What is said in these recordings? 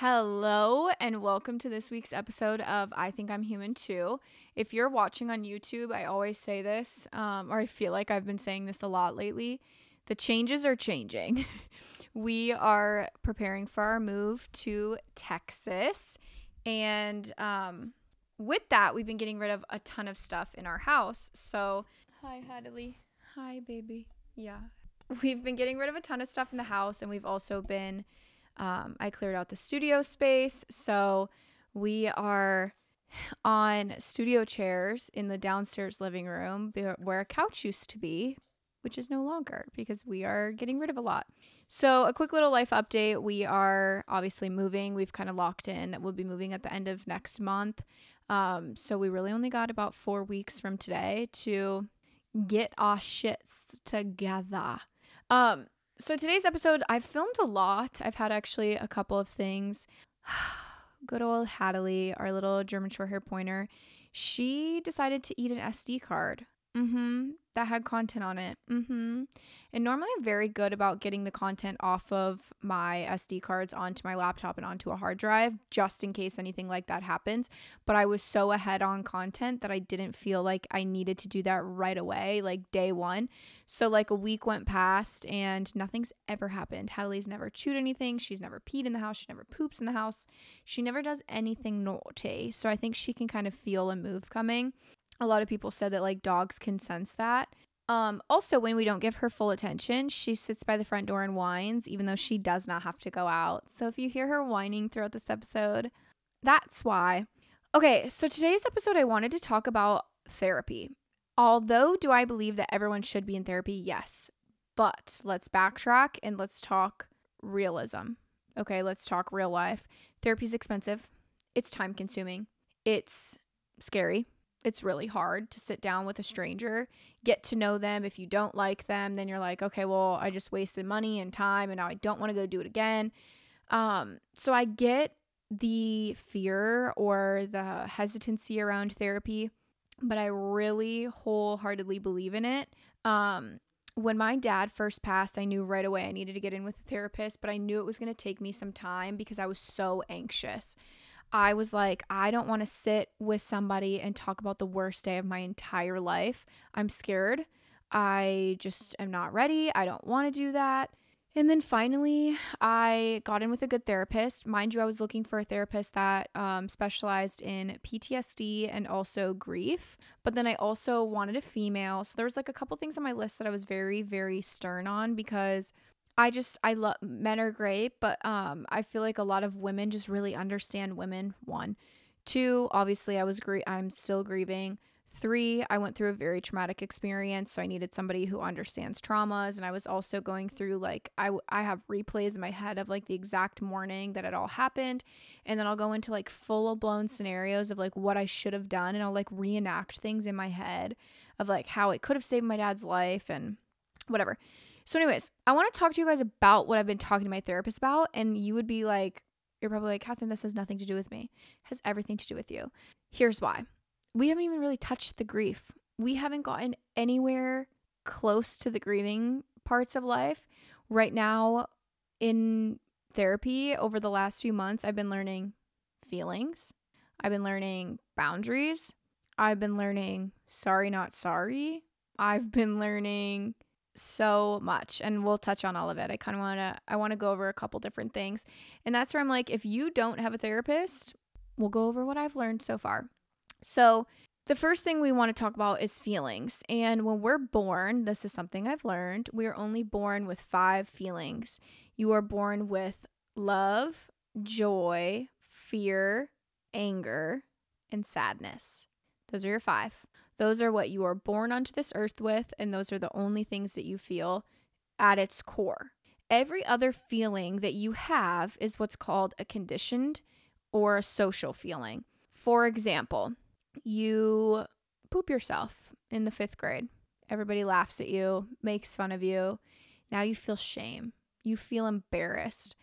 Hello, and welcome to this week's episode of I Think I'm Human Too. If you're watching on YouTube, I always say this, um, or I feel like I've been saying this a lot lately. The changes are changing. we are preparing for our move to Texas, and um, with that, we've been getting rid of a ton of stuff in our house. So, hi, Hadley. Hi, baby. Yeah. We've been getting rid of a ton of stuff in the house, and we've also been um, I cleared out the studio space. So we are on studio chairs in the downstairs living room where a couch used to be, which is no longer because we are getting rid of a lot. So, a quick little life update. We are obviously moving. We've kind of locked in that we'll be moving at the end of next month. Um, so, we really only got about four weeks from today to get our shits together. Um, so today's episode, I've filmed a lot. I've had actually a couple of things. Good old Hadley, our little German short hair pointer, she decided to eat an SD card. Mm-hmm. That had content on it. Mm-hmm. And normally I'm very good about getting the content off of my SD cards onto my laptop and onto a hard drive just in case anything like that happens. But I was so ahead on content that I didn't feel like I needed to do that right away, like day one. So like a week went past and nothing's ever happened. Hadley's never chewed anything. She's never peed in the house. She never poops in the house. She never does anything naughty. So I think she can kind of feel a move coming a lot of people said that like dogs can sense that. Um, also, when we don't give her full attention, she sits by the front door and whines, even though she does not have to go out. So if you hear her whining throughout this episode, that's why. Okay, so today's episode, I wanted to talk about therapy. Although, do I believe that everyone should be in therapy? Yes. But let's backtrack and let's talk realism. Okay, let's talk real life. Therapy is expensive, it's time consuming, it's scary, it's really hard to sit down with a stranger, get to know them. If you don't like them, then you're like, okay, well, I just wasted money and time and now I don't want to go do it again. Um, so I get the fear or the hesitancy around therapy, but I really wholeheartedly believe in it. Um, when my dad first passed, I knew right away I needed to get in with a therapist, but I knew it was going to take me some time because I was so anxious. I was like, I don't want to sit with somebody and talk about the worst day of my entire life. I'm scared. I just am not ready. I don't want to do that. And then finally, I got in with a good therapist. Mind you, I was looking for a therapist that um, specialized in PTSD and also grief. But then I also wanted a female. So there was like a couple things on my list that I was very, very stern on because I just I love men are great, but um I feel like a lot of women just really understand women. One, two, obviously I was gr- I'm still grieving. Three, I went through a very traumatic experience, so I needed somebody who understands traumas. And I was also going through like I I have replays in my head of like the exact morning that it all happened, and then I'll go into like full blown scenarios of like what I should have done, and I'll like reenact things in my head of like how it could have saved my dad's life and whatever. So, anyways, I want to talk to you guys about what I've been talking to my therapist about, and you would be like, you're probably like, Catherine, this has nothing to do with me. It has everything to do with you. Here's why. We haven't even really touched the grief. We haven't gotten anywhere close to the grieving parts of life. Right now, in therapy, over the last few months, I've been learning feelings. I've been learning boundaries. I've been learning sorry, not sorry. I've been learning so much and we'll touch on all of it. I kind of want to I want to go over a couple different things. And that's where I'm like if you don't have a therapist, we'll go over what I've learned so far. So, the first thing we want to talk about is feelings. And when we're born, this is something I've learned, we are only born with 5 feelings. You are born with love, joy, fear, anger, and sadness. Those are your 5. Those are what you are born onto this earth with, and those are the only things that you feel at its core. Every other feeling that you have is what's called a conditioned or a social feeling. For example, you poop yourself in the fifth grade. Everybody laughs at you, makes fun of you. Now you feel shame. You feel embarrassed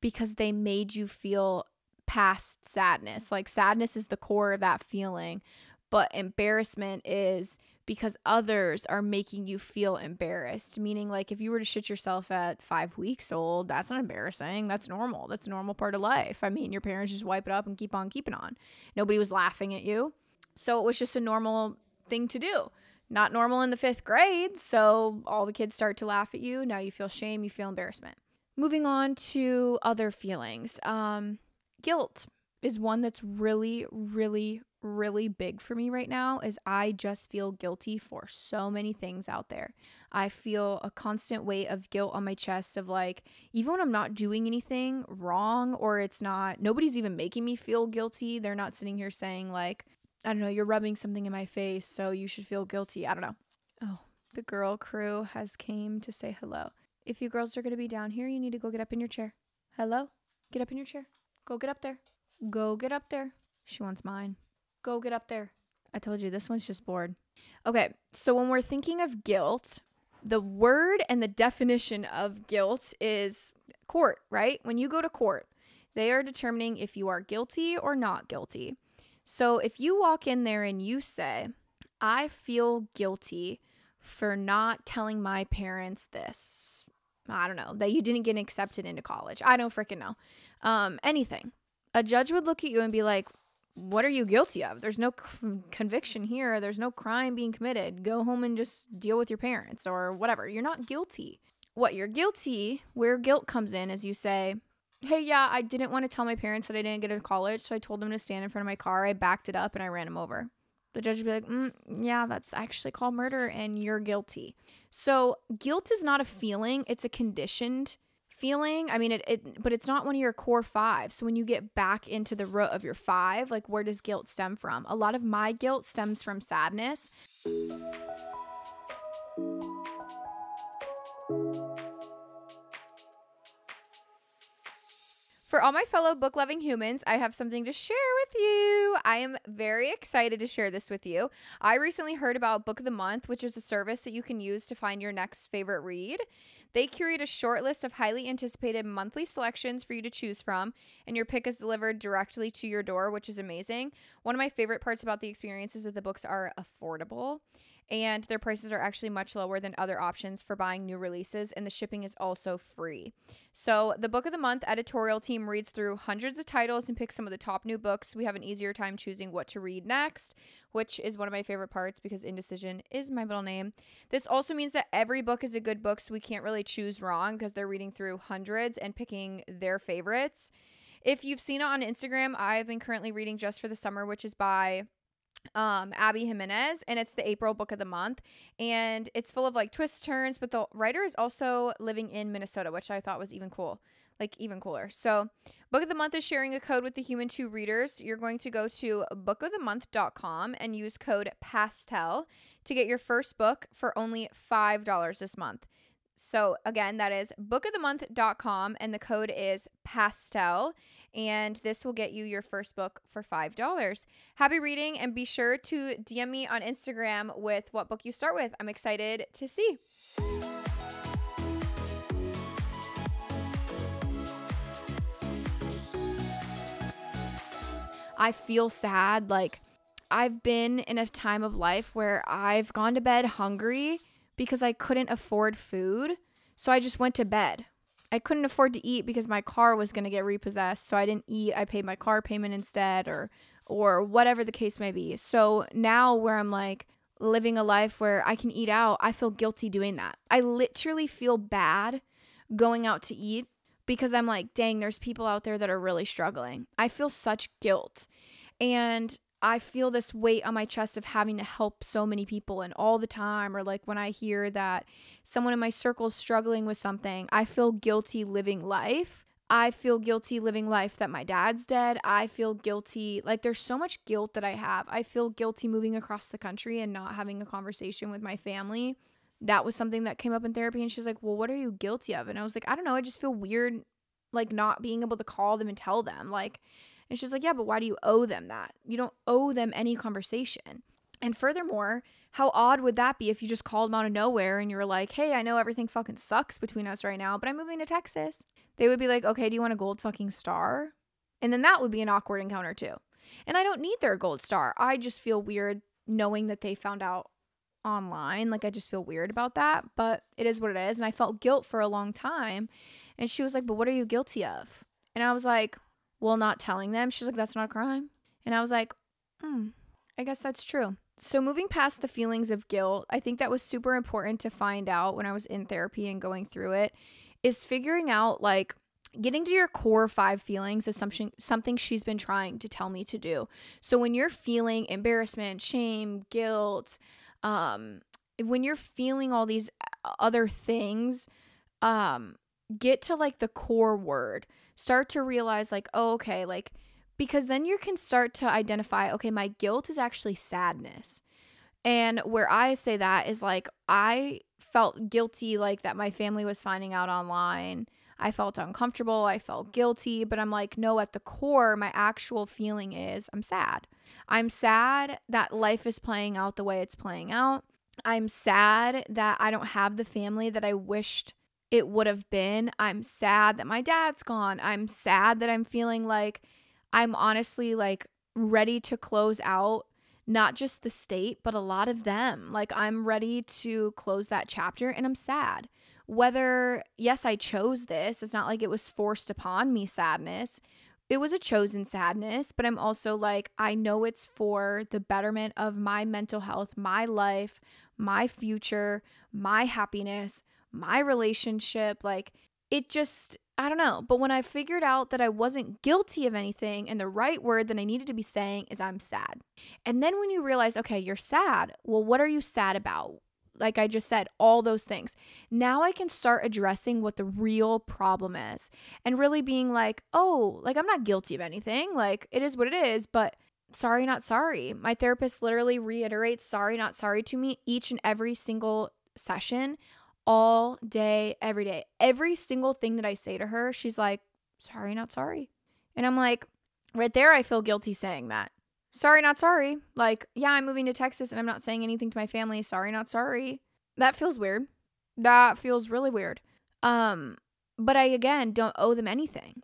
because they made you feel past sadness. Like sadness is the core of that feeling, but embarrassment is because others are making you feel embarrassed. Meaning, like, if you were to shit yourself at five weeks old, that's not embarrassing. That's normal. That's a normal part of life. I mean, your parents just wipe it up and keep on keeping on. Nobody was laughing at you. So it was just a normal thing to do. Not normal in the fifth grade. So all the kids start to laugh at you. Now you feel shame, you feel embarrassment. Moving on to other feelings. Um, guilt is one that's really, really, really big for me right now is I just feel guilty for so many things out there. I feel a constant weight of guilt on my chest of like even when I'm not doing anything wrong or it's not nobody's even making me feel guilty. They're not sitting here saying like I don't know, you're rubbing something in my face, so you should feel guilty. I don't know. Oh, the girl crew has came to say hello. If you girls are going to be down here, you need to go get up in your chair. Hello? Get up in your chair. Go get up there. Go get up there. She wants mine. Go get up there. I told you this one's just bored. Okay, so when we're thinking of guilt, the word and the definition of guilt is court, right? When you go to court, they are determining if you are guilty or not guilty. So if you walk in there and you say, I feel guilty for not telling my parents this, I don't know, that you didn't get accepted into college. I don't freaking know. Um, anything. A judge would look at you and be like, what are you guilty of? There's no conviction here. There's no crime being committed. Go home and just deal with your parents or whatever. You're not guilty. What you're guilty, where guilt comes in, is you say, hey, yeah, I didn't want to tell my parents that I didn't get into college. So I told them to stand in front of my car. I backed it up and I ran him over. The judge would be like, mm, yeah, that's actually called murder and you're guilty. So guilt is not a feeling, it's a conditioned feeling. I mean, it, it, but it's not one of your core five. So when you get back into the root of your five, like where does guilt stem from? A lot of my guilt stems from sadness. For all my fellow book loving humans, I have something to share with you. I am very excited to share this with you. I recently heard about Book of the Month, which is a service that you can use to find your next favorite read. They curate a short list of highly anticipated monthly selections for you to choose from, and your pick is delivered directly to your door, which is amazing. One of my favorite parts about the experience is that the books are affordable and their prices are actually much lower than other options for buying new releases, and the shipping is also free. So, the Book of the Month editorial team reads through hundreds of titles and picks some of the top new books. We have an easier time choosing what to read next, which is one of my favorite parts because indecision is my middle name. This also means that every book is a good book, so we can't really choose wrong because they're reading through hundreds and picking their favorites. If you've seen it on Instagram, I've been currently reading Just for the Summer, which is by um Abby Jimenez and it's the April book of the month and it's full of like twists turns but the writer is also living in Minnesota which I thought was even cool like even cooler. So, Book of the Month is sharing a code with the Human Too readers. You're going to go to bookofthemonth.com and use code PASTEL to get your first book for only $5 this month. So, again, that is bookofthemonth.com and the code is PASTEL and this will get you your first book for $5. Happy reading, and be sure to DM me on Instagram with what book you start with. I'm excited to see. I feel sad. Like, I've been in a time of life where I've gone to bed hungry because I couldn't afford food. So I just went to bed. I couldn't afford to eat because my car was going to get repossessed, so I didn't eat. I paid my car payment instead or or whatever the case may be. So now where I'm like living a life where I can eat out, I feel guilty doing that. I literally feel bad going out to eat because I'm like, dang, there's people out there that are really struggling. I feel such guilt. And I feel this weight on my chest of having to help so many people and all the time, or like when I hear that someone in my circle is struggling with something, I feel guilty living life. I feel guilty living life that my dad's dead. I feel guilty. Like, there's so much guilt that I have. I feel guilty moving across the country and not having a conversation with my family. That was something that came up in therapy. And she's like, Well, what are you guilty of? And I was like, I don't know. I just feel weird, like, not being able to call them and tell them. Like, and she's like, Yeah, but why do you owe them that? You don't owe them any conversation. And furthermore, how odd would that be if you just called them out of nowhere and you were like, hey, I know everything fucking sucks between us right now, but I'm moving to Texas? They would be like, okay, do you want a gold fucking star? And then that would be an awkward encounter too. And I don't need their gold star. I just feel weird knowing that they found out online. Like I just feel weird about that, but it is what it is. And I felt guilt for a long time. And she was like, But what are you guilty of? And I was like, Well, not telling them. She's like, That's not a crime. And I was like, Hmm, I guess that's true. So, moving past the feelings of guilt, I think that was super important to find out when I was in therapy and going through it is figuring out like getting to your core five feelings is something something she's been trying to tell me to do. So when you're feeling embarrassment, shame, guilt, um when you're feeling all these uh, other things, um get to like the core word. Start to realize like, oh, okay, like because then you can start to identify, okay, my guilt is actually sadness. And where I say that is like I felt guilty like that my family was finding out online I felt uncomfortable. I felt guilty, but I'm like, no, at the core, my actual feeling is I'm sad. I'm sad that life is playing out the way it's playing out. I'm sad that I don't have the family that I wished it would have been. I'm sad that my dad's gone. I'm sad that I'm feeling like I'm honestly like ready to close out not just the state, but a lot of them. Like I'm ready to close that chapter and I'm sad whether, yes, I chose this, it's not like it was forced upon me sadness. It was a chosen sadness, but I'm also like, I know it's for the betterment of my mental health, my life, my future, my happiness, my relationship. Like, it just, I don't know. But when I figured out that I wasn't guilty of anything and the right word that I needed to be saying is I'm sad. And then when you realize, okay, you're sad, well, what are you sad about? like I just said, all those things. Now I can start addressing what the real problem is and really being like, oh, like I'm not guilty of anything. Like it is what it is, but sorry, not sorry. My therapist literally reiterates sorry, not sorry to me each and every single session, all day, every day. Every single thing that I say to her, she's like, sorry, not sorry. And I'm like, right there, I feel guilty saying that sorry, not sorry. Like, yeah, I'm moving to Texas and I'm not saying anything to my family. Sorry, not sorry. That feels weird. That feels really weird. Um, but I again don't owe them anything.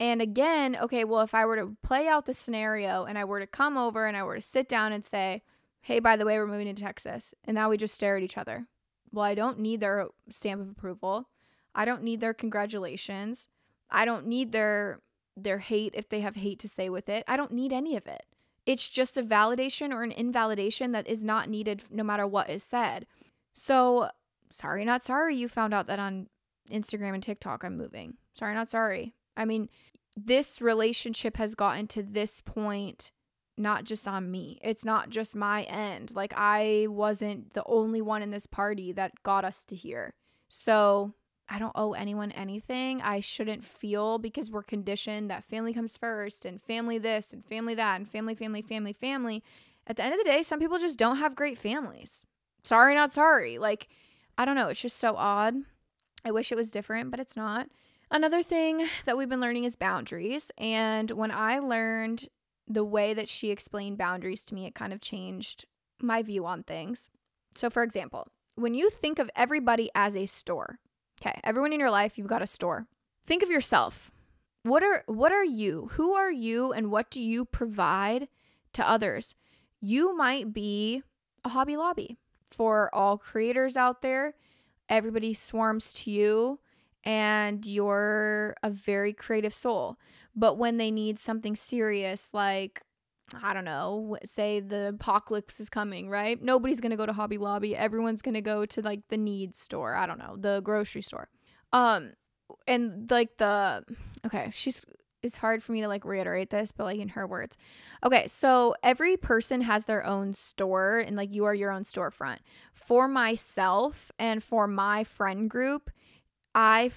And again, okay, well, if I were to play out the scenario and I were to come over and I were to sit down and say, hey, by the way, we're moving to Texas, and now we just stare at each other. Well, I don't need their stamp of approval. I don't need their congratulations. I don't need their their hate if they have hate to say with it. I don't need any of it. It's just a validation or an invalidation that is not needed no matter what is said. So, sorry, not sorry you found out that on Instagram and TikTok I'm moving. Sorry, not sorry. I mean, this relationship has gotten to this point not just on me. It's not just my end. Like I wasn't the only one in this party that got us to here. So, I don't owe anyone anything. I shouldn't feel because we're conditioned that family comes first and family this and family that and family, family, family, family. At the end of the day, some people just don't have great families. Sorry, not sorry. Like, I don't know. It's just so odd. I wish it was different, but it's not. Another thing that we've been learning is boundaries. And when I learned the way that she explained boundaries to me, it kind of changed my view on things. So, for example, when you think of everybody as a store, Okay, everyone in your life, you've got a store. Think of yourself. What are what are you? Who are you and what do you provide to others? You might be a Hobby Lobby. For all creators out there, everybody swarms to you and you're a very creative soul. But when they need something serious like I don't know, say the apocalypse is coming, right? Nobody's going to go to Hobby Lobby. Everyone's going to go to like the needs store. I don't know, the grocery store. Um and like the okay, she's it's hard for me to like reiterate this, but like in her words. Okay, so every person has their own store and like you are your own storefront. For myself and for my friend group, I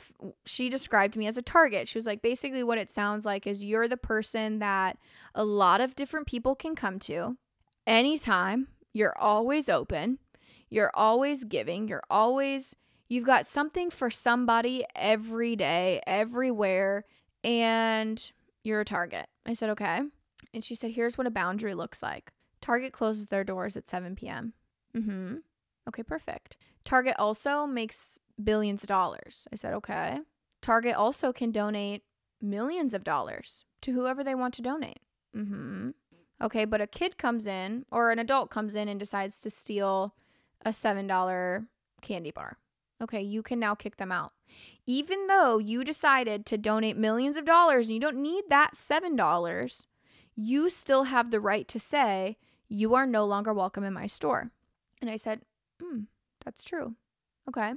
she described me as a target. She was like basically what it sounds like is you're the person that a lot of different people can come to anytime. You're always open. You're always giving. You're always you've got something for somebody every day, everywhere, and you're a target. I said, "Okay." And she said, "Here's what a boundary looks like. Target closes their doors at 7 p.m." Mhm. Okay, perfect. Target also makes billions of dollars. I said, okay. Target also can donate millions of dollars to whoever they want to donate. Mm-hmm. Okay, but a kid comes in or an adult comes in and decides to steal a $7 candy bar. Okay, you can now kick them out. Even though you decided to donate millions of dollars and you don't need that $7, you still have the right to say, You are no longer welcome in my store. And I said, Hmm, that's true. Okay.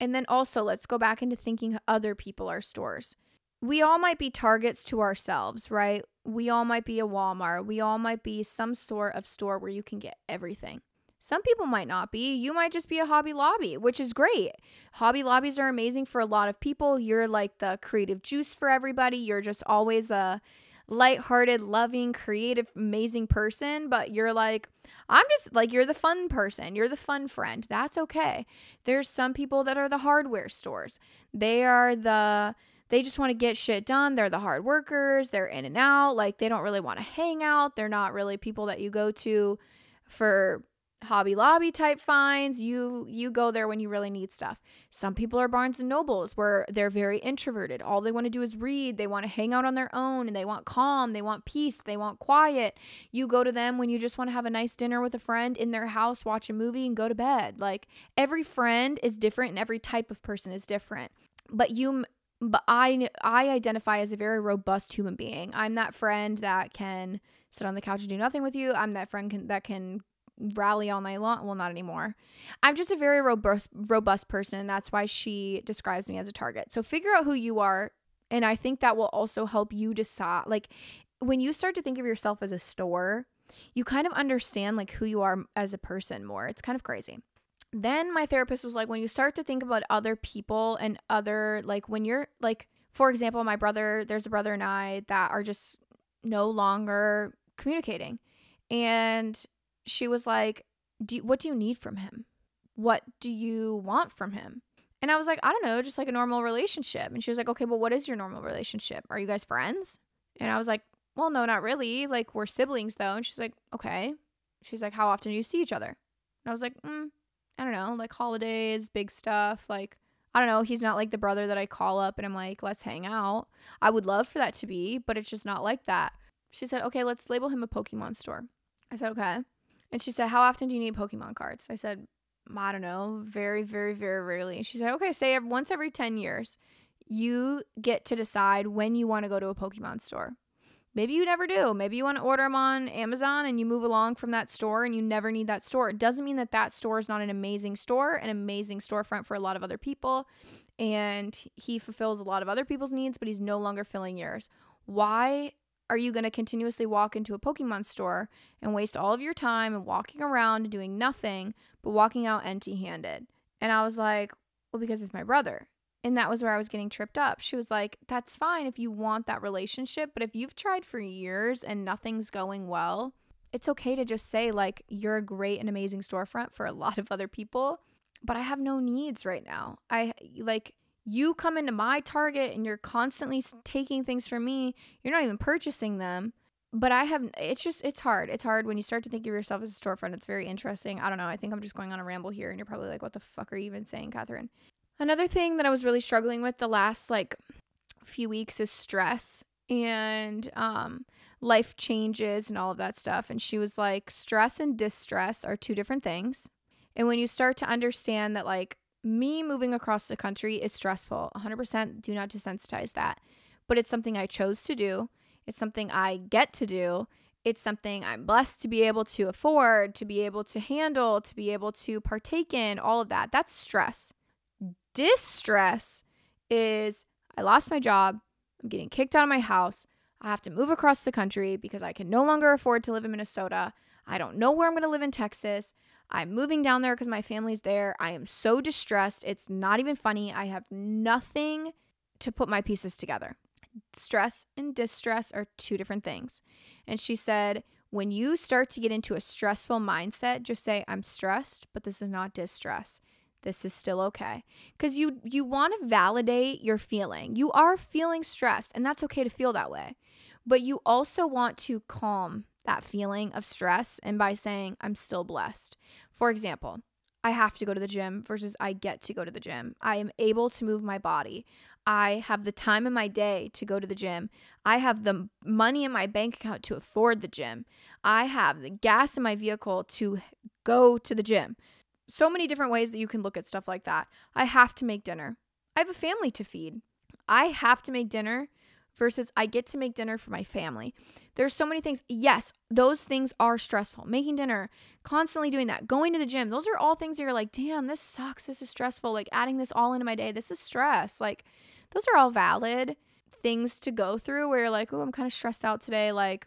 And then also, let's go back into thinking other people are stores. We all might be targets to ourselves, right? We all might be a Walmart. We all might be some sort of store where you can get everything. Some people might not be. You might just be a Hobby Lobby, which is great. Hobby Lobbies are amazing for a lot of people. You're like the creative juice for everybody. You're just always a light-hearted, loving, creative, amazing person, but you're like I'm just like you're the fun person. You're the fun friend. That's okay. There's some people that are the hardware stores. They are the they just want to get shit done. They're the hard workers. They're in and out. Like they don't really want to hang out. They're not really people that you go to for Hobby Lobby type finds. You you go there when you really need stuff. Some people are Barnes and Nobles where they're very introverted. All they want to do is read. They want to hang out on their own and they want calm, they want peace, they want quiet. You go to them when you just want to have a nice dinner with a friend in their house, watch a movie and go to bed. Like every friend is different and every type of person is different. But you but I I identify as a very robust human being. I'm that friend that can sit on the couch and do nothing with you. I'm that friend can, that can rally all night long. Well, not anymore. I'm just a very robust robust person. That's why she describes me as a target. So figure out who you are, and I think that will also help you decide. Like when you start to think of yourself as a store, you kind of understand like who you are as a person more. It's kind of crazy. Then my therapist was like, when you start to think about other people and other like when you're like, for example, my brother, there's a brother and I that are just no longer communicating. And she was like, do you, what do you need from him? What do you want from him? And I was like, I don't know, just like a normal relationship. And she was like, okay, but what is your normal relationship? Are you guys friends? And I was like, well, no, not really. Like, we're siblings though. And she's like, okay. She's like, how often do you see each other? And I was like, mm, I don't know, like holidays, big stuff. Like, I don't know. He's not like the brother that I call up and I'm like, let's hang out. I would love for that to be, but it's just not like that. She said, okay, let's label him a Pokemon store. I said, okay. And she said, How often do you need Pokemon cards? I said, I don't know, very, very, very rarely. And she said, Okay, say once every 10 years, you get to decide when you want to go to a Pokemon store. Maybe you never do. Maybe you want to order them on Amazon and you move along from that store and you never need that store. It doesn't mean that that store is not an amazing store, an amazing storefront for a lot of other people. And he fulfills a lot of other people's needs, but he's no longer filling yours. Why are you going to continuously walk into a Pokemon store and waste all of your time and walking around and doing nothing but walking out empty handed? And I was like, well, because it's my brother. And that was where I was getting tripped up. She was like, that's fine if you want that relationship, but if you've tried for years and nothing's going well, it's okay to just say, like, you're a great and amazing storefront for a lot of other people, but I have no needs right now. I like, you come into my Target and you're constantly taking things from me. You're not even purchasing them. But I have, it's just, it's hard. It's hard when you start to think of yourself as a storefront. It's very interesting. I don't know. I think I'm just going on a ramble here and you're probably like, what the fuck are you even saying, Catherine? Another thing that I was really struggling with the last like few weeks is stress and um, life changes and all of that stuff. And she was like, stress and distress are two different things. And when you start to understand that, like, me moving across the country is stressful. 100% do not desensitize that. But it's something I chose to do. It's something I get to do. It's something I'm blessed to be able to afford, to be able to handle, to be able to partake in, all of that. That's stress. Distress is I lost my job. I'm getting kicked out of my house. I have to move across the country because I can no longer afford to live in Minnesota. I don't know where I'm going to live in Texas. I'm moving down there because my family's there. I am so distressed. It's not even funny. I have nothing to put my pieces together. Stress and distress are two different things. And she said, when you start to get into a stressful mindset, just say, I'm stressed, but this is not distress. This is still okay. Because you you want to validate your feeling. You are feeling stressed, and that's okay to feel that way. But you also want to calm that feeling of stress and by saying, I'm still blessed. For example, I have to go to the gym versus I get to go to the gym. I am able to move my body. I have the time in my day to go to the gym. I have the money in my bank account to afford the gym. I have the gas in my vehicle to go to the gym. so many different ways that you can look at stuff like that. I have to make dinner. I have a family to feed. I have to make dinner versus I get to make dinner for my family. There's so many things. Yes, those things are stressful. Making dinner, constantly doing that, going to the gym, those are all things you're like, damn, this sucks. This is stressful. Like adding this all into my day, this is stress. Like, those are all valid things to go through where you're like, oh, I'm kind of stressed out today. Like,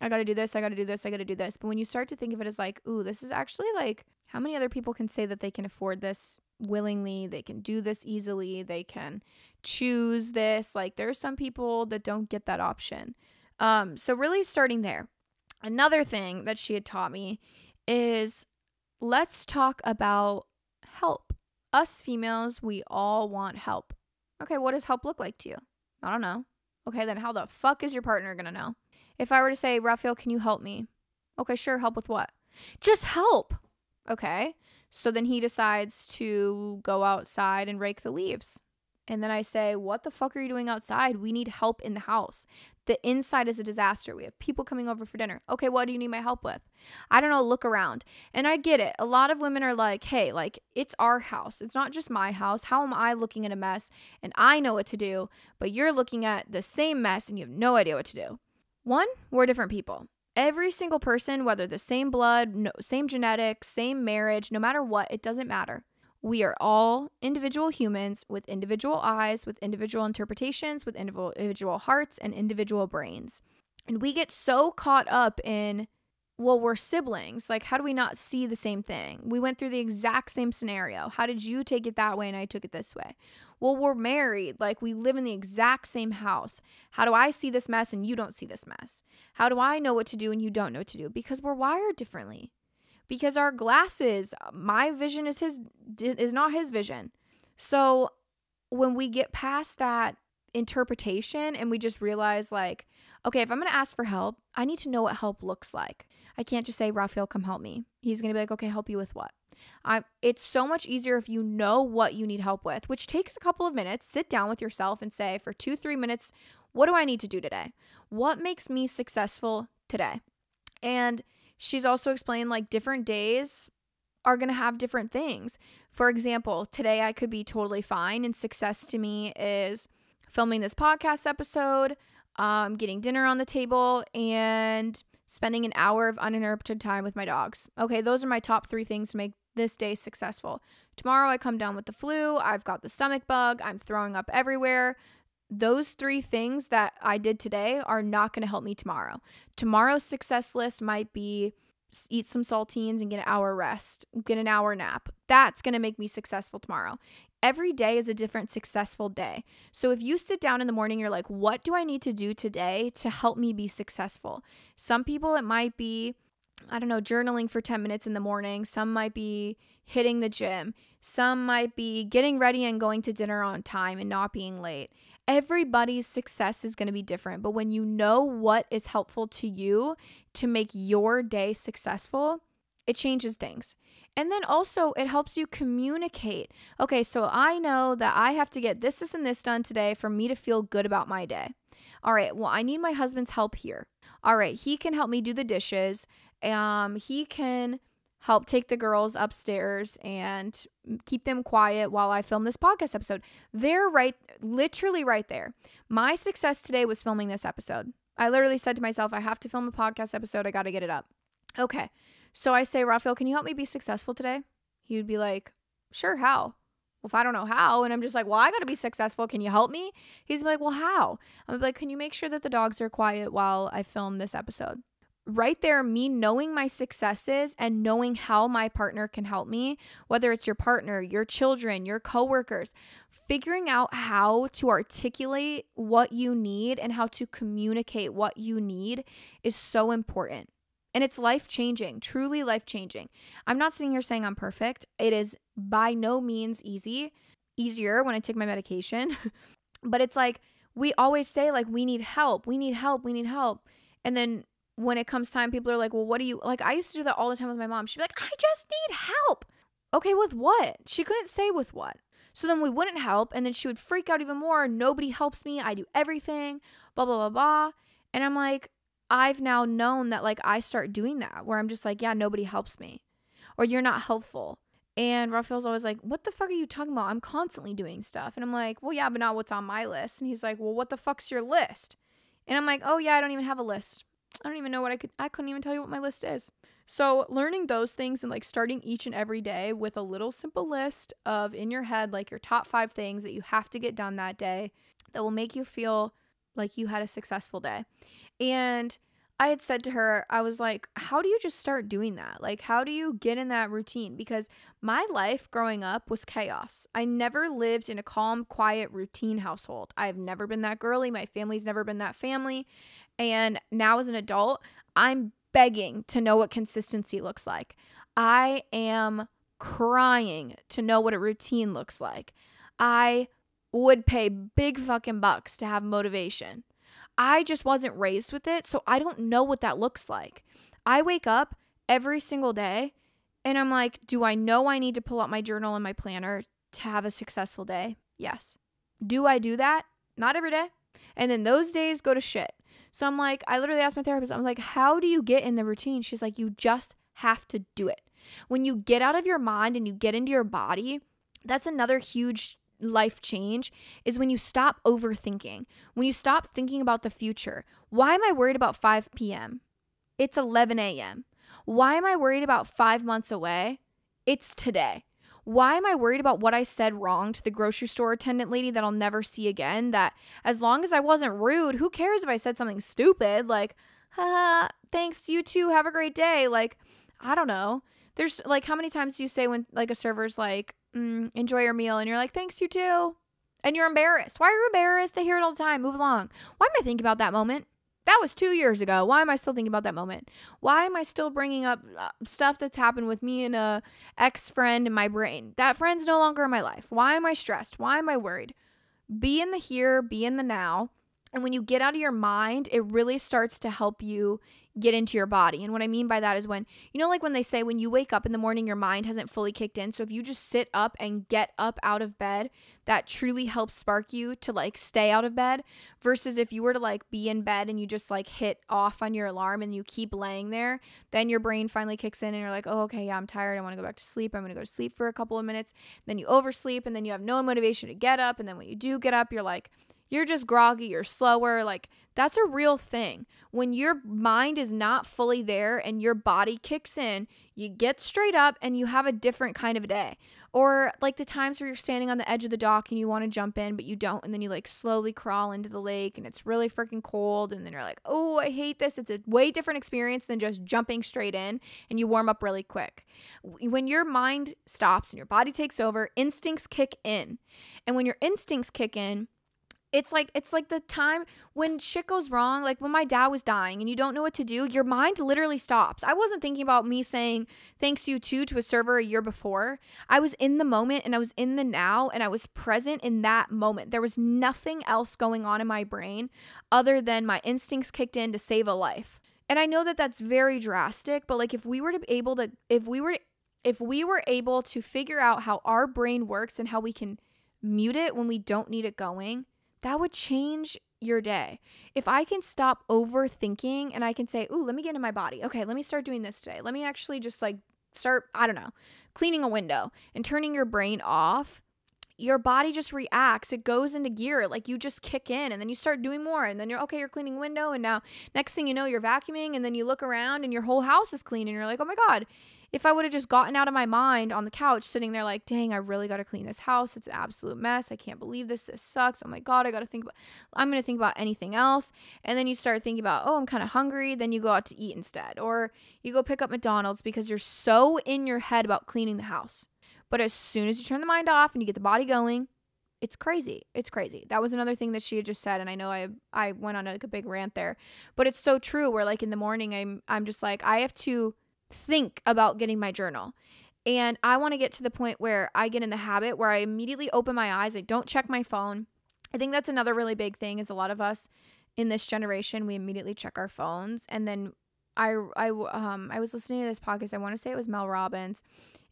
I got to do this, I got to do this, I got to do this. But when you start to think of it as like, ooh, this is actually like, how many other people can say that they can afford this willingly? They can do this easily. They can choose this. Like, there's some people that don't get that option. Um, so, really starting there. Another thing that she had taught me is let's talk about help. Us females, we all want help. Okay, what does help look like to you? I don't know. Okay, then how the fuck is your partner gonna know? If I were to say, Raphael, can you help me? Okay, sure, help with what? Just help. Okay, so then he decides to go outside and rake the leaves. And then I say, What the fuck are you doing outside? We need help in the house. The inside is a disaster. We have people coming over for dinner. Okay, what do you need my help with? I don't know, look around. And I get it. A lot of women are like, hey, like, it's our house. It's not just my house. How am I looking at a mess and I know what to do, but you're looking at the same mess and you have no idea what to do? One, we're different people. Every single person, whether the same blood, no, same genetics, same marriage, no matter what, it doesn't matter. We are all individual humans with individual eyes, with individual interpretations, with individual hearts and individual brains. And we get so caught up in, well, we're siblings. Like, how do we not see the same thing? We went through the exact same scenario. How did you take it that way and I took it this way? Well, we're married. Like, we live in the exact same house. How do I see this mess and you don't see this mess? How do I know what to do and you don't know what to do? Because we're wired differently because our glasses my vision is his is not his vision so when we get past that interpretation and we just realize like okay if i'm going to ask for help i need to know what help looks like. I can't just say raphael come help me. He's going to be like okay help you with what? I, it's so much easier if you know what you need help with which takes a couple of minutes. Sit down with yourself and say for two three minutes what do i need to do today? What makes me successful today? And she's also explained like different days are going to have different things. For example, today I could be totally fine, and success to me is filming this podcast episode, um, getting dinner on the table, and spending an hour of uninterrupted time with my dogs. Okay, those are my top three things to make this day successful. Tomorrow I come down with the flu, I've got the stomach bug, I'm throwing up everywhere those three things that I did today are not going to help me tomorrow. Tomorrow's success list might be eat some saltines and get an hour rest, get an hour nap. That's going to make me successful tomorrow. Every day is a different successful day. So if you sit down in the morning, you're like, what do I need to do today to help me be successful? Some people, it might be, I don't know, journaling for 10 minutes in the morning. Some might be hitting the gym. Some might be getting ready and going to dinner on time and not being late everybody's success is going to be different. But when you know what is helpful to you to make your day successful, it changes things. And then also, it helps you communicate. Okay, so I know that I have to get this, this, and this done today for me to feel good about my day. All right, well, I need my husband's help here. All right, he can help me do the dishes. Um, he can help take the girls upstairs and keep them quiet while I film this podcast episode. They're right, literally right there. My success today was filming this episode. I literally said to myself, I have to film a podcast episode. I got to get it up. Okay. So I say, Raphael, can you help me be successful today? He would be like, sure, how? Well, if I don't know how, and I'm just like, well, I got to be successful. Can you help me? He's like, well, how? I'm like, can you make sure that the dogs are quiet while I film this episode? right there, me knowing my successes and knowing how my partner can help me, whether it's your partner, your children, your coworkers, figuring out how to articulate what you need and how to communicate what you need is so important. And it's life changing, truly life changing. I'm not sitting here saying I'm perfect. It is by no means easy, easier when I take my medication. but it's like we always say like we need help, we need help, we need help. And then when it comes time, people are like, well, what do you like? I used to do that all the time with my mom. She'd be like, I just need help. Okay, with what? She couldn't say with what. So then we wouldn't help. And then she would freak out even more. Nobody helps me. I do everything, blah, blah, blah, blah. And I'm like, I've now known that like I start doing that where I'm just like, yeah, nobody helps me or you're not helpful. And Raphael's always like, What the fuck are you talking about? I'm constantly doing stuff. And I'm like, Well, yeah, but not what's on my list. And he's like, Well, what the fuck's your list? And I'm like, Oh, yeah, I don't even have a list. I don't even know what I could, I couldn't even tell you what my list is. So, learning those things and like starting each and every day with a little simple list of in your head, like your top five things that you have to get done that day that will make you feel like you had a successful day. And I had said to her, I was like, how do you just start doing that? Like, how do you get in that routine? Because my life growing up was chaos. I never lived in a calm, quiet, routine household. I've never been that girly. My family's never been that family. And now as an adult, I'm begging to know what consistency looks like. I am crying to know what a routine looks like. I would pay big fucking bucks to have motivation. I just wasn't raised with it, so I don't know what that looks like. I wake up every single day and I'm like, do I know I need to pull out my journal and my planner to have a successful day? Yes. Do I do that? Not every day. And then those days go to shit. So I'm like, I literally asked my therapist, I was like, how do you get in the routine? She's like, you just have to do it. When you get out of your mind and you get into your body, that's another huge life change is when you stop overthinking, when you stop thinking about the future. Why am I worried about 5 p.m.? It's 11 a.m. Why am I worried about five months away? It's today. Why am I worried about what I said wrong to the grocery store attendant lady that I'll never see again? That as long as I wasn't rude, who cares if I said something stupid? Like, haha, thanks, you too, have a great day. Like, I don't know. There's like, how many times do you say when like a server's like, mm, enjoy your meal. And you're like, thanks, you too. And you're embarrassed. Why are you embarrassed? They hear it all the time. Move along. Why am I thinking about that moment? That was two years ago. Why am I still thinking about that moment? Why am I still bringing up uh, stuff that's happened with me and a ex friend in my brain? That friend's no longer in my life. Why am I stressed? Why am I worried? Be in the here, be in the now. And when you get out of your mind, it really starts to help you get into your body. And what I mean by that is when, you know, like when they say when you wake up in the morning, your mind hasn't fully kicked in. So if you just sit up and get up out of bed, that truly helps spark you to like stay out of bed. Versus if you were to like be in bed and you just like hit off on your alarm and you keep laying there, then your brain finally kicks in and you're like, oh, okay, yeah, I'm tired. I want to go back to sleep. I'm going to go to sleep for a couple of minutes. Then you oversleep and then you have no motivation to get up. And then when you do get up, you're like, you're just groggy, you're slower. Like, that's a real thing. When your mind is not fully there and your body kicks in, you get straight up and you have a different kind of a day. Or like the times where you're standing on the edge of the dock and you want to jump in, but you don't. And then you like slowly crawl into the lake and it's really freaking cold. And then you're like, oh, I hate this. It's a way different experience than just jumping straight in and you warm up really quick. When your mind stops and your body takes over, instincts kick in. And when your instincts kick in, it's like it's like the time when shit goes wrong like when my dad was dying and you don't know what to do your mind literally stops. I wasn't thinking about me saying thanks you too to a server a year before. I was in the moment and i was in the now and i was present in that moment. There was nothing else going on in my brain other than my instincts kicked in to save a life. And i know that that's very drastic but like if we were to be able to if we were if we were able to figure out how our brain works and how we can mute it when we don't need it going that would change your day. If I can stop overthinking and I can say, Ooh, let me get in my body. Okay, let me start doing this today. Let me actually just like start, I don't know, cleaning a window and turning your brain off. Your body just reacts. It goes into gear. Like you just kick in and then you start doing more. And then you're okay, you're cleaning window. And now, next thing you know, you're vacuuming. And then you look around and your whole house is clean. And you're like, oh my God, if I would have just gotten out of my mind on the couch, sitting there like, dang, I really got to clean this house. It's an absolute mess. I can't believe this. This sucks. Oh my God, I got to think about, I'm going to think about anything else. And then you start thinking about, oh, I'm kind of hungry. Then you go out to eat instead. Or you go pick up McDonald's because you're so in your head about cleaning the house. But as soon as you turn the mind off and you get the body going, it's crazy. It's crazy. That was another thing that she had just said, and I know I I went on like a big rant there, but it's so true. Where like in the morning, I'm I'm just like I have to think about getting my journal. And I want to get to the point where I get in the habit where I immediately open my eyes, I don't check my phone. I think that's another really big thing is a lot of us in this generation, we immediately check our phones and then I I um I was listening to this podcast. I want to say it was Mel Robbins,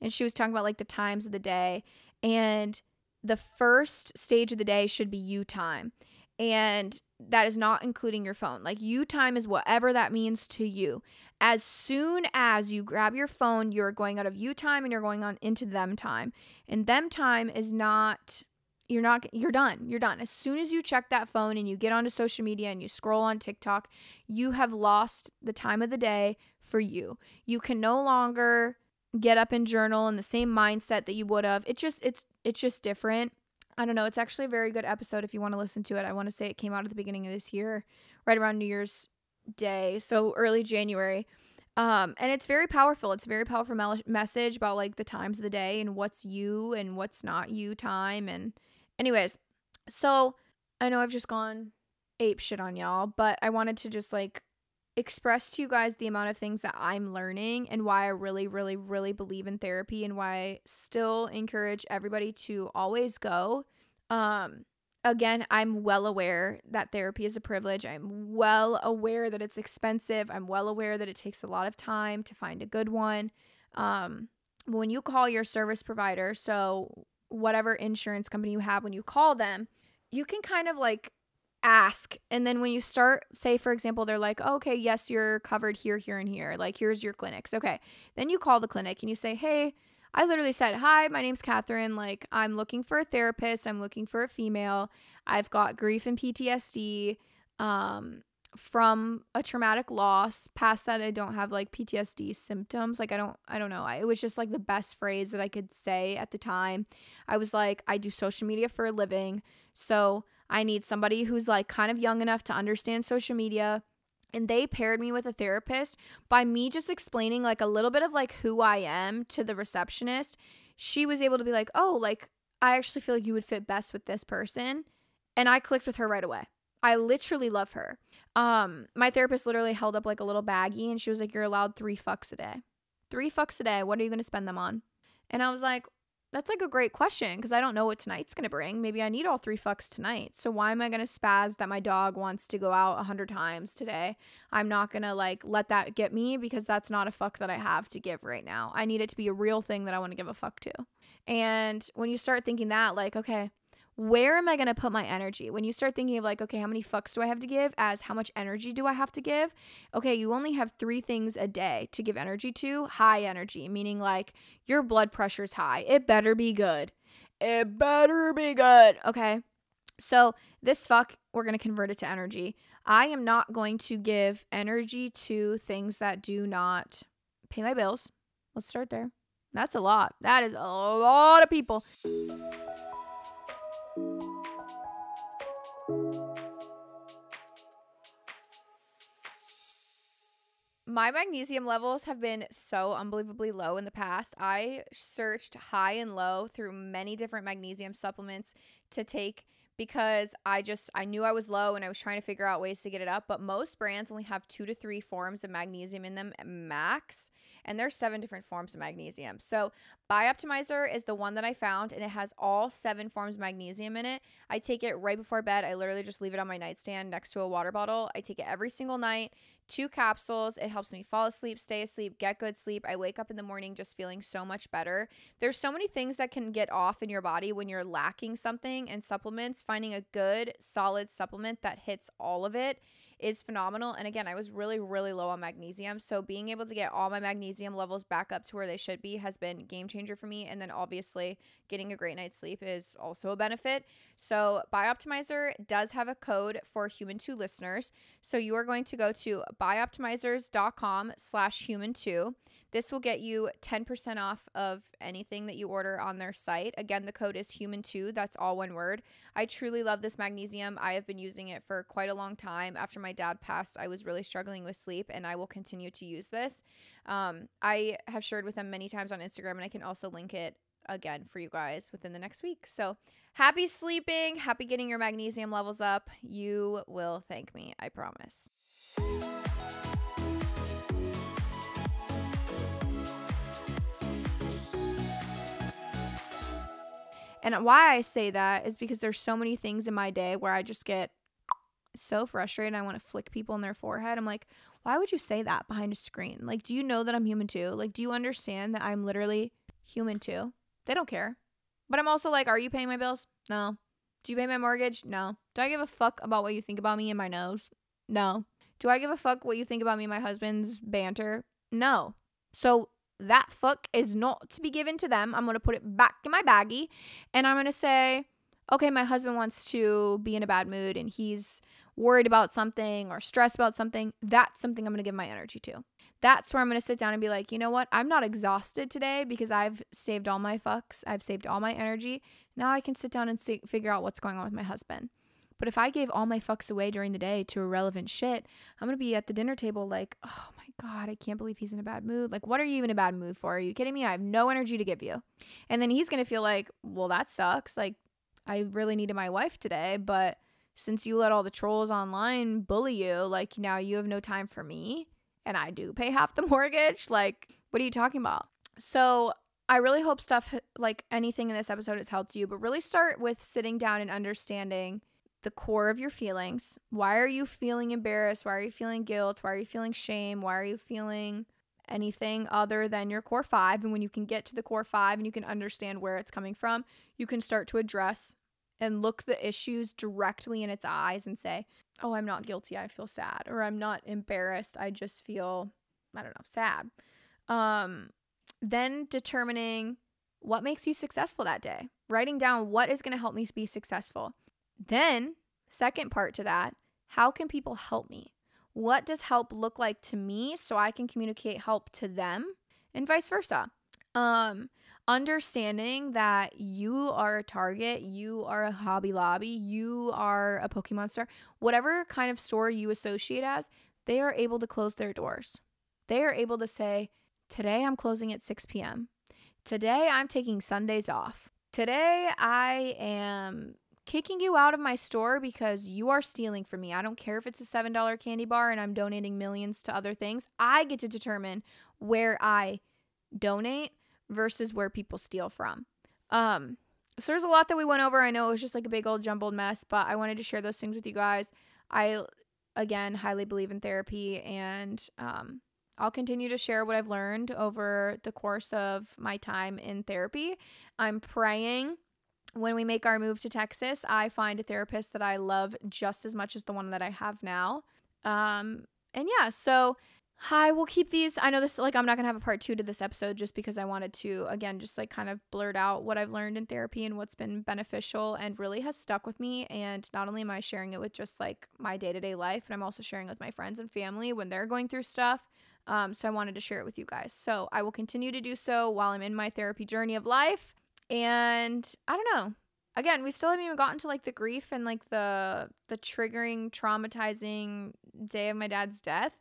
and she was talking about like the times of the day, and the first stage of the day should be you time, and that is not including your phone. Like you time is whatever that means to you. As soon as you grab your phone, you're going out of you time and you're going on into them time. And them time is not you're not you're done. You're done. As soon as you check that phone and you get onto social media and you scroll on TikTok, you have lost the time of the day for you. You can no longer get up and journal in the same mindset that you would have. It just it's it's just different. I don't know. It's actually a very good episode if you want to listen to it. I want to say it came out at the beginning of this year, right around New Year's Day, so early January. Um, and it's very powerful. It's a very powerful me- message about like the times of the day and what's you and what's not you time. And, anyways, so I know I've just gone ape shit on y'all, but I wanted to just like express to you guys the amount of things that I'm learning and why I really, really, really believe in therapy and why I still encourage everybody to always go. Um, again, I'm well aware that therapy is a privilege. I'm well aware that it's expensive. I'm well aware that it takes a lot of time to find a good one. Um, when you call your service provider, so whatever insurance company you have, when you call them, you can kind of like ask and then when you start say for example they're like oh, okay yes you're covered here here and here. Like here's your clinics. Okay. Then you call the clinic and you say hey i literally said hi my name's catherine. Like i'm looking for a therapist. I'm looking for a female. I've got grief and ptsd um from a traumatic loss. Past that i don't have like ptsd symptoms. Like i don't i don't know. It was just like the best phrase that i could say at the time. I was like i do social media for a living. So I need somebody who's like kind of young enough to understand social media. And they paired me with a therapist by me just explaining like a little bit of like who I am to the receptionist. She was able to be like, oh, like, I actually feel like you would fit best with this person. And I clicked with her right away. I literally love her. Um, my therapist literally held up like a little baggie and she was like, You're allowed three fucks a day. Three fucks a day. What are you gonna spend them on? And I was like, that's like a great question because I don't know what tonight's going to bring. Maybe I need all three fucks tonight. So why am I going to spaz that my dog wants to go out a hundred times today? I'm not going to like let that get me because that's not a fuck that I have to give right now. I need it to be a real thing that I want to give a fuck to. And when you start thinking that, like, okay, where am I going to put my energy? When you start thinking of like, okay, how many fucks do I have to give as how much energy do I have to give? Okay, you only have three things a day to give energy to. High energy, meaning like your blood pressure's high. It better be good. It better be good. Okay. So this fuck, we're going to convert it to energy. I am not going to give energy to things that do not pay my bills. Let's start there. That's a lot. That is a lot of people. My magnesium levels have been so unbelievably low in the past. I searched high and low through many different magnesium supplements to take because I just I knew I was low and I was trying to figure out ways to get it up, but most brands only have 2 to 3 forms of magnesium in them max, and there's seven different forms of magnesium. So, Bioptimizer is the one that I found and it has all seven forms of magnesium in it. I take it right before bed. I literally just leave it on my nightstand next to a water bottle. I take it every single night two capsules. It helps me fall asleep, stay asleep, get good sleep. I wake up in the morning just feeling so much better. There's so many things that can get off in your body when you're lacking something, and supplements, finding a good, solid supplement that hits all of it is phenomenal. And again, I was really, really low on magnesium. So being able to get all my magnesium levels back up to where they should be has been game changer for me. And then obviously getting a great night's sleep is also a benefit. So Bioptimizer does have a code for Human Too listeners. So you are going to go to bioptimizers.com slash human too. This will get you 10% off of anything that you order on their site. Again, the code is humantoo. That's all one word. I truly love this magnesium. I have been using it for quite a long time. After my dad passed, I was really struggling with sleep, and I will continue to use this. Um, I have shared with them many times on Instagram, and I can also link it again for you guys within the next week. So happy sleeping, happy getting your magnesium levels up. You will thank me, I promise. And why I say that is because there's so many things in my day where I just get so frustrated. I want to flick people in their forehead. I'm like, why would you say that behind a screen? Like, do you know that I'm human too? Like, do you understand that I'm literally human too? They don't care. But I'm also like, are you paying my bills? No. Do you pay my mortgage? No. Do I give a fuck about what you think about me and my nose? No. Do I give a fuck what you think about me and my husband's banter? No. So that fuck is not to be given to them. I'm going to put it back in my baggie and I'm going to say, okay, my husband wants to be in a bad mood and he's worried about something or stressed about something. That's something I'm going to give my energy to. That's where I'm going to sit down and be like, you know what? I'm not exhausted today because I've saved all my fucks. I've saved all my energy. Now I can sit down and see, figure out what's going on with my husband. But if I gave all my fucks away during the day to irrelevant shit, I'm going to be at the dinner table like, oh my God, I can't believe he's in a bad mood. Like, what are you in a bad mood for? Are you kidding me? I have no energy to give you. And then he's going to feel like, well, that sucks. Like, I really needed my wife today, but since you let all the trolls online bully you, like, now you have no time for me and I do pay half the mortgage. Like, what are you talking about? So, I really hope stuff like anything in this episode has helped you, but really start with sitting down and understanding the core of your feelings. Why are you feeling embarrassed? Why are you feeling guilt? Why are you feeling shame? Why are you feeling anything other than your core five? And when you can get to the core five and you can understand where it's coming from, you can start to address and look the issues directly in its eyes and say, Oh, I'm not guilty. I feel sad. Or I'm not embarrassed. I just feel, I don't know, sad. Um, then determining what makes you successful that day, writing down what is going to help me be successful. Then, second part to that, how can people help me? What does help look like to me so I can communicate help to them and vice versa? Um, understanding that you are a Target, you are a Hobby Lobby, you are a Pokemon store, whatever kind of store you associate as, they are able to close their doors. They are able to say, Today I'm closing at 6 p.m. Today I'm taking Sundays off. Today I am kicking you out of my store because you are stealing from me. I don't care if it's a $7 candy bar and I'm donating millions to other things. I get to determine where I donate versus where people steal from. Um, so there's a lot that we went over. I know it was just like a big old jumbled mess, but I wanted to share those things with you guys. I again highly believe in therapy and um, I'll continue to share what I've learned over the course of my time in therapy. I'm praying when we make our move to Texas, I find a therapist that I love just as much as the one that I have now. Um, and yeah, so I will keep these. I know this, like, I'm not going to have a part two to this episode just because I wanted to, again, just like kind of blurt out what I've learned in therapy and what's been beneficial and really has stuck with me. And not only am I sharing it with just like my day to day life, but I'm also sharing with my friends and family when they're going through stuff. Um, so I wanted to share it with you guys. So I will continue to do so while I'm in my therapy journey of life. And I don't know. Again, we still haven't even gotten to like the grief and like the the triggering, traumatizing day of my dad's death.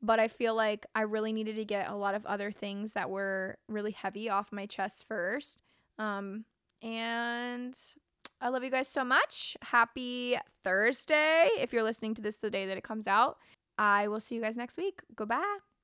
But I feel like I really needed to get a lot of other things that were really heavy off my chest first. Um, and I love you guys so much. Happy Thursday. If you're listening to this the day that it comes out, I will see you guys next week. Goodbye.